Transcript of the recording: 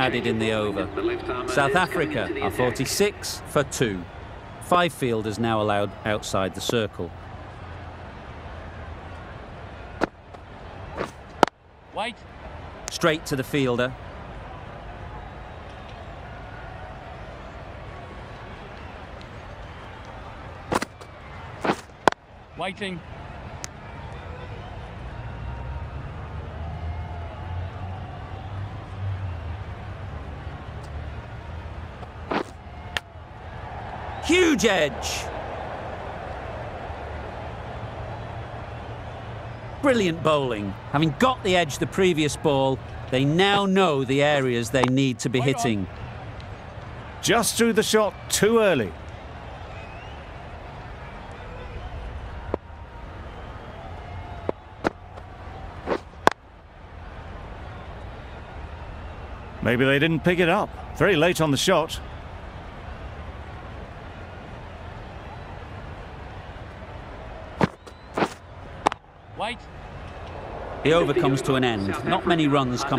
added in the over. South Africa are 46 for two. Five fielders now allowed outside the circle. Wait. Straight to the fielder. Waiting. Huge edge. Brilliant bowling. Having got the edge the previous ball, they now know the areas they need to be hitting. Just threw the shot too early. Maybe they didn't pick it up. Very late on the shot. Wait. The over comes to an end. Not many runs coming.